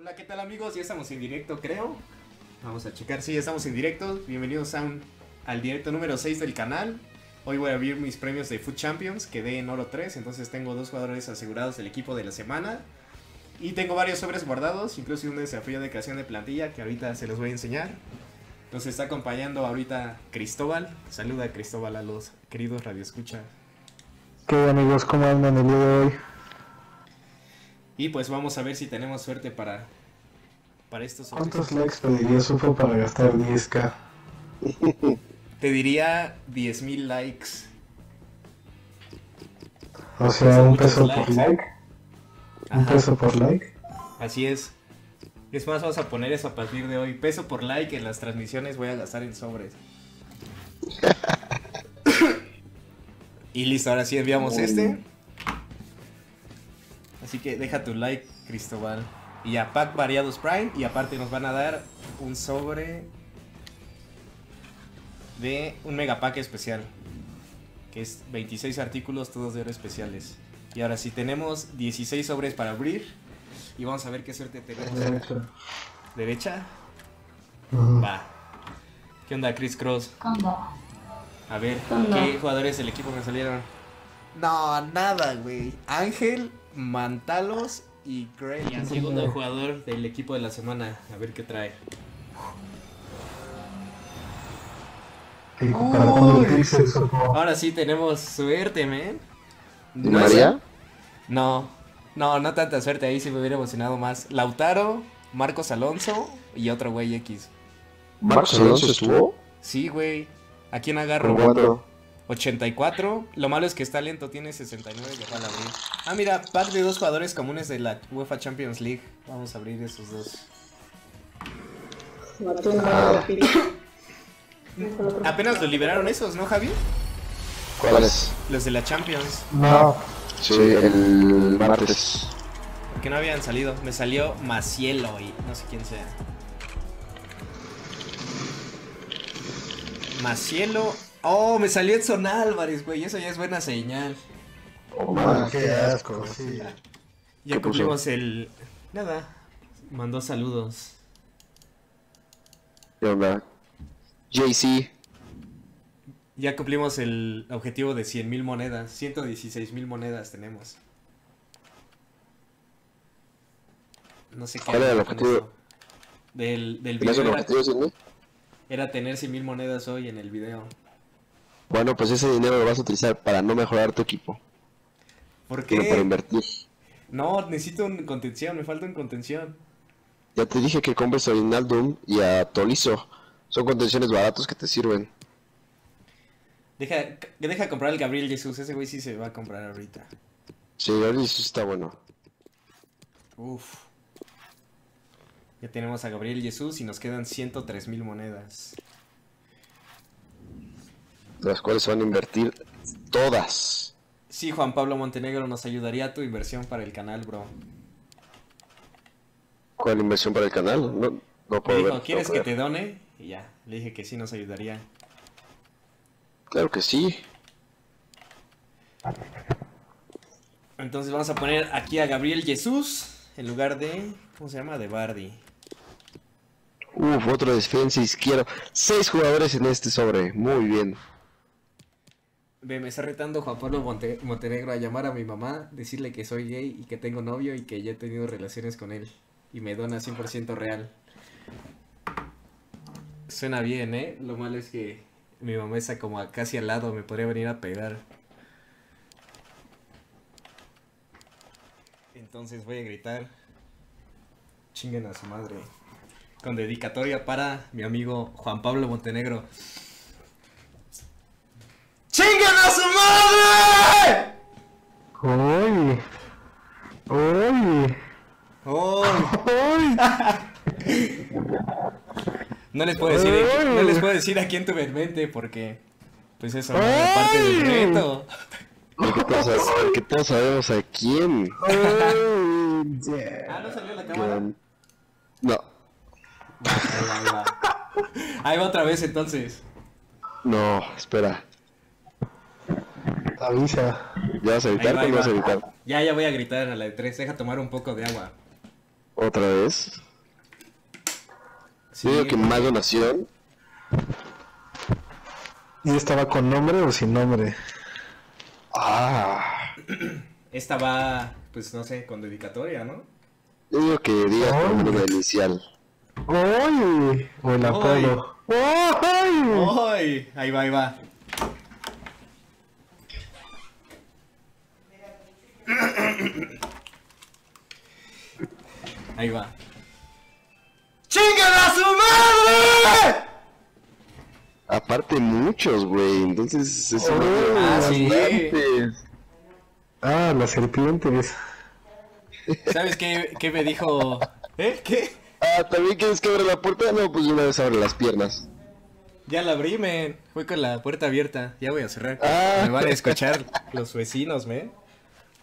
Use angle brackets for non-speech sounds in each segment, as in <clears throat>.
Hola, ¿qué tal amigos? Ya estamos en directo, creo. Vamos a checar, sí, ya estamos en directo. Bienvenidos a un- al directo número 6 del canal. Hoy voy a abrir mis premios de Food Champions, quedé en oro 3, entonces tengo dos jugadores asegurados del equipo de la semana. Y tengo varios sobres guardados, incluso un desafío de creación de plantilla que ahorita se los voy a enseñar. Nos está acompañando ahorita Cristóbal. Saluda Cristóbal a los queridos radioescuchas. ¿Qué amigos? ¿Cómo andan el día de hoy? Y pues vamos a ver si tenemos suerte para, para estos. ¿Cuántos likes pediría Sufo para gastar 10k? Te diría 10.000 likes. O sea, un peso likes. por like. Un peso por like. Así es. Es más, vamos a poner eso a partir de hoy. Peso por like en las transmisiones voy a gastar en sobres. <laughs> y listo, ahora sí enviamos Muy este. bien. Así que deja tu like, Cristóbal. Y a pack variados Prime. Y aparte nos van a dar un sobre de un megapack especial. Que es 26 artículos, todos de oro especiales. Y ahora sí, tenemos 16 sobres para abrir. Y vamos a ver qué suerte tenemos. ¿Derecha? Ujú. Va. ¿Qué onda, Chris Cross? ¿Cómo? A ver? ¿qué jugadores del equipo me salieron? No, nada, güey. Ángel, Mantalos y Gray. Y al segundo jugador del equipo de la semana. A ver qué trae. Ahora sí tenemos suerte, man. ¿De No María? No, no, no tanta suerte. Ahí sí me hubiera emocionado más. Lautaro, Marcos Alonso y otro güey X. ¿Marcos Alonso estuvo? Sí, güey. ¿A quién ¿Con agarro? Cuánto? 84. Lo malo es que está lento, tiene 69 que para abrir. Ah, mira, pack de dos jugadores comunes de la UEFA Champions League. Vamos a abrir esos dos. Mató un mono de fila. Apenas lo liberaron esos, ¿no, Javi? ¿Cuáles? Los de la Champions. No, Sí, el martes. Porque no habían salido. Me salió Macielo y no sé quién sea. Macielo. Oh, me salió Edson Álvarez, güey. Eso ya es buena señal. oh, man, qué asco, sí. Ya cumplimos el. Nada. Mandó saludos. ¿Qué onda? JC. Ya cumplimos el objetivo de 100 mil monedas. 116 mil monedas tenemos. No sé qué ¿Cuál era el objetivo? eso. Del, del ¿Tienes video era, objetivo, Sidney? era tener 100 mil monedas hoy en el video. Bueno, pues ese dinero lo vas a utilizar para no mejorar tu equipo, ¿Por para qué? invertir. No, necesito un contención, me falta un contención. Ya te dije que compres a Wijnaldum y a Tolizo. Son contenciones baratos que te sirven. Deja, deja comprar el Gabriel Jesús, ese güey sí se va a comprar ahorita. Sí, ahora sí está bueno. Uf. Ya tenemos a Gabriel Jesús y nos quedan 103 mil monedas. Las cuales van a invertir todas. Sí, Juan Pablo Montenegro, nos ayudaría a tu inversión para el canal, bro. ¿Cuál inversión para el canal? No, no Me puedo dijo, ver. ¿quieres no que te done? Y ya, le dije que sí nos ayudaría. Claro que sí. Entonces vamos a poner aquí a Gabriel Jesús en lugar de... ¿Cómo se llama? De Bardi. Uf, otro defensa izquierdo. Seis jugadores en este sobre. Muy bien. Ve, me está retando Juan Pablo Monte- Montenegro a llamar a mi mamá, decirle que soy gay y que tengo novio y que ya he tenido relaciones con él. Y me dona 100% real. Suena bien, ¿eh? Lo malo es que mi mamá está como casi al lado, me podría venir a pegar. Entonces voy a gritar. Chinguen a su madre. Con dedicatoria para mi amigo Juan Pablo Montenegro. ¡Chinguen a su madre! Uy. Uy. ¡Uy! No les puedo decir, no les puedo decir a quién tuve en mente porque pues eso no es parte del reto. Porque todos, porque todos sabemos a quién. Yeah. Ah, no salió la cámara. No. Ahí va otra vez entonces. no, espera. Avisa. ¿Ya vas a evitar va, no vas a va. evitar? Ya, ya voy a gritar a la de tres. Deja tomar un poco de agua. Otra vez. Sí, Yo digo que más donación. ¿Y esta va con nombre o sin nombre? Ah. <clears throat> Esta va, pues no sé, con dedicatoria, ¿no? Yo digo que por lo menos la inicial. ¡Ay! O el apodo. ¡Ay! Ahí va, ahí va. Ahí va. ¡Chingan a su madre! Aparte muchos, güey. Entonces es Oh, Ah, sí. Ah, las serpientes. ¿Sabes qué, qué me dijo? ¿Eh? ¿Qué? Ah, ¿también quieres que abra la puerta? No, pues una vez abre las piernas. Ya la abrí, men. Fue con la puerta abierta. Ya voy a cerrar. Ah. Me van a escuchar los vecinos, men.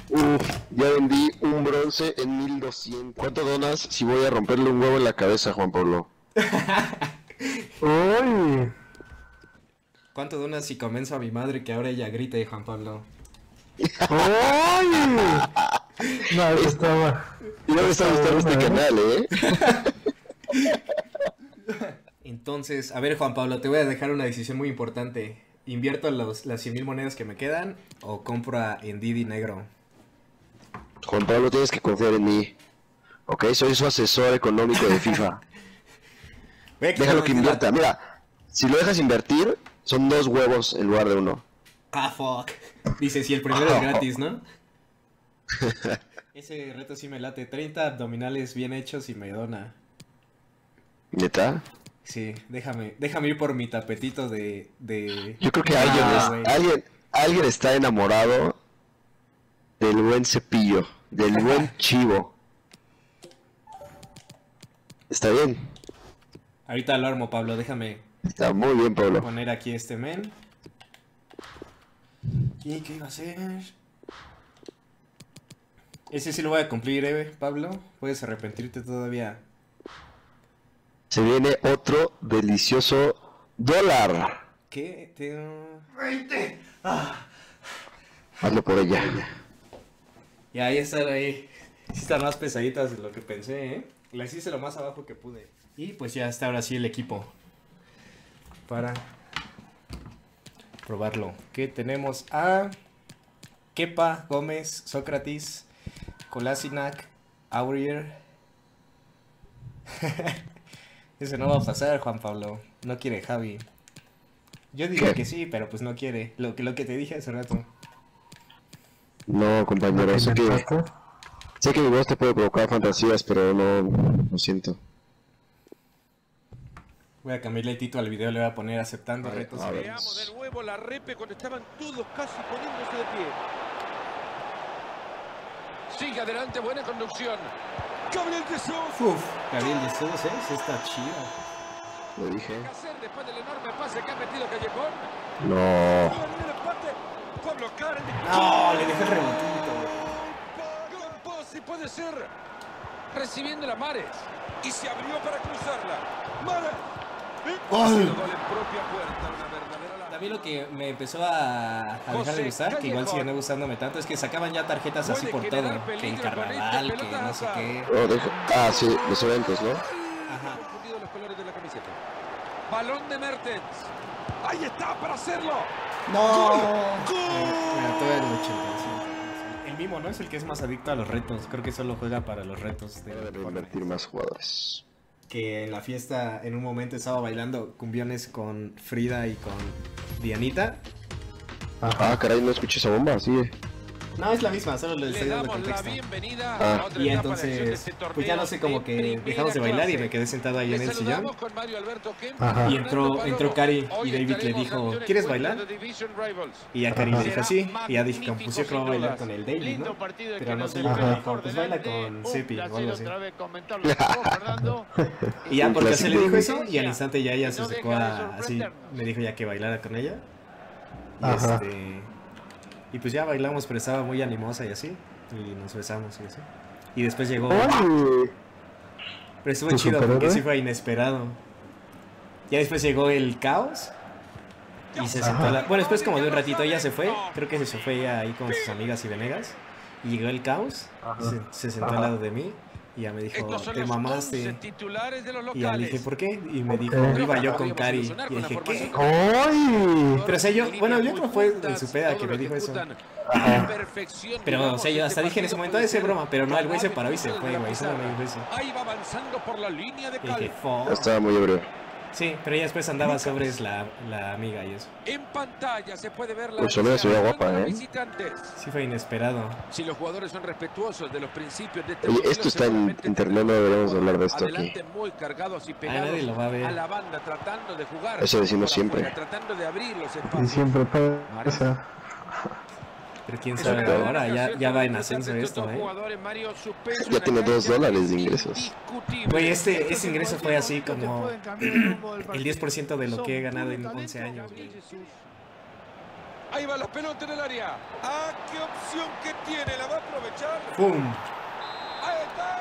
Uf, ya vendí un bronce en 1200. ¿Cuánto donas si voy a romperle un huevo en la cabeza, Juan Pablo? <laughs> ¡Ay! ¿Cuánto donas si convenzo a mi madre que ahora ella grite, Juan Pablo? ¡Ay! <laughs> No, eso estaba. Y no me está gustando este canal, ¿eh? <laughs> Entonces, a ver, Juan Pablo, te voy a dejar una decisión muy importante. ¿Invierto los, las 100 mil monedas que me quedan o compro a- en Didi negro? Juan Pablo, tienes que confiar en mí. Ok, soy su asesor económico de FIFA. <laughs> Déjalo que invierta. Mira, si lo dejas invertir, son dos huevos en lugar de uno. Ah, fuck. Dice, si el primero es gratis, ¿no? <laughs> Ese reto sí me late. 30 abdominales bien hechos y me dona. ¿Neta? Sí, déjame, déjame ir por mi tapetito de... de... Yo creo que Ah, alguien, es- alguien, alguien está enamorado del buen cepillo, del buen chivo. Está bien, Ahorita lo armo, Pablo, déjame está muy bien, Pablo. poner aquí este men. ¿Y qué iba a hacer? Ese sí lo voy a cumplir, eh, Pablo. Puedes arrepentirte todavía. Se viene otro delicioso dólar. ¿Qué? Te... Hazlo por ella. Ya, ahí están ahí. Sí están más pesaditas de lo que pensé, ¿eh? Las hice lo más abajo que pude. Y pues ya está ahora sí el equipo. Para probarlo. Que tenemos a Kepa, Gómez, Sócrates, Kolasinac, Aurier. <laughs> Ese no va a pasar, Juan Pablo. No quiere Javi. Yo diría ¿Qué? que sí, pero pues no quiere. Lo que, lo que te dije hace rato. No, compañero, sé que, sé que mi voz te puede provocar fantasías, pero no, lo siento. Voy a cambiarle el título al video, le voy a poner aceptando ver, retos. Veamos de nuevo la repe cuando estaban todos casi poniéndose de pie. Sigue adelante, buena conducción. Gabriel Jesús. Uf, Gabriel Jesús, ¿eh? Sí está chido. Lo dije. ¿Qué hacer después del enorme pase que ha metido Callejón? No. El. No, le dejé el rebotito. Gran pase puede ser. Recibiendo la Mares. Y se abrió para cruzarla. Mara. ¡Gol! Gol en propia puerta. Una verdadera la- También lo que me empezó a, a dejar de gustar, que igual sigue no gustándome tanto, es que sacaban ya tarjetas así por todo. Que con este carnaval, que no sé qué. Oh, Ah, sí, los eventos, ¿no? Ajá. Balón de Mertens. Ahí está para hacerlo. ¡No! ¡Gol! Todo el 85. El mismo, ¿no? Es el que es más adicto a los retos. Creo que solo juega para los retos de Debe invertir más jugadores. que en la fiesta en un momento estaba bailando cumbiones con Frida y con Dianita. Ajá. Ah, caray, no escuché esa bomba, sigue. No, es la misma, solo Le estoy dando damos la contexto. bienvenida Ah. a otra Y entonces, este pues ya no sé, como que dejamos de bailar y me quedé sentado ahí Le en el sillón. Ajá. Y entró, entró Cari y David le dijo, ¿quieres bailar? Y ya Cari le dijo sí. Y ya dije, pues creo sin bailar con el David, ¿no? Pero no sé, dijo, pues baila con Sepi o algo así. <laughs> Y ya porque se le dijo eso y al instante ya ella se de a, así, me dijo ya que bailara con ella. Y Ajá. este y pues ya bailamos, pero estaba muy animosa y así. Y nos besamos y así. Y después llegó. ¡Ay! Pero estuvo ¿Tu chido porque sí fue inesperado. Ya después llegó el caos. Y se sentó a la... Bueno, después como de un ratito ella se fue. Creo que se fue ella ahí con sus amigas y venegas. Y llegó el caos. se, se sentó al Ajá. lado de mí. Y ya me dijo, te mamaste. 11 titulares de los Y ya le dije, ¿por qué? Y me dijo, iba yo con Cari. Y dije, ¿qué? ¡Ay! Pero o sea, yo, bueno, yo creo fue en juntas, su peda que me dijo eso. Ajá. Pero, o sea, yo este hasta dije en ese momento, puede ese ser broma, pero no, el güey se paró y se fue, güey, solo me pizarra. dijo eso. Ahí va avanzando por la línea de. Estaba muy ebrio. Sí, pero ella después andaba sobre la, la amiga y eso. En pantalla se puede ver la Pues se guapa, ¿eh? Sí fue inesperado. Si los jugadores son respetuosos de los principios de este Oye, esto está en internet, no deberíamos hablar de esto aquí. muy cargados y pegados nadie lo va a ver. a la banda tratando de jugar Eso decimos siempre. tratando de abrir los Y espacios siempre pasa. Pero quién sabe ahora, ya, ya va en ascenso esto, eh. Ya tiene dos dólares es de ingresos. Güey, este, ese ingreso fue así como el 10% de lo que he ganado en 11 años, güey. Ahí va la pelota en el área. Ah, qué opción que tiene. La va a aprovechar. ¡Pum! Ahí está.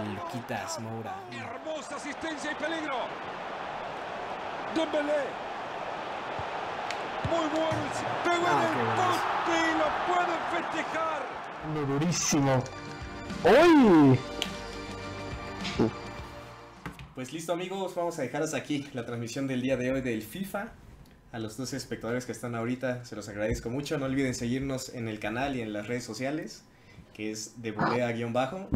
El quitas, Moura. Hermosa asistencia y peligro. Dembélé. Muy bueno. Pegó Ah, en el buenas. poste y lo pueden festejar. Durísimo. ¡Uy! Pues listo amigos, vamos a dejar hasta aquí la transmisión del día de hoy del FIFA. A los dos espectadores que están ahorita, se los agradezco mucho. No olviden seguirnos en el canal y en las redes sociales, que es de volea-bajo.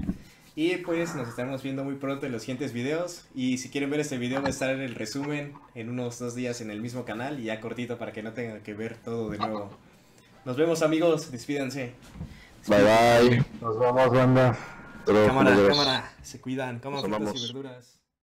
Y pues nos estaremos viendo muy pronto en los siguientes videos. Y si quieren ver este video va a estar en el resumen en unos dos días en el mismo canal y ya cortito para que no tengan que ver todo de nuevo. Nos vemos amigos, despídanse. Bye bye. Nos vamos, banda. Cámara, vemos. cámara, se cuidan, coman frutas y verduras.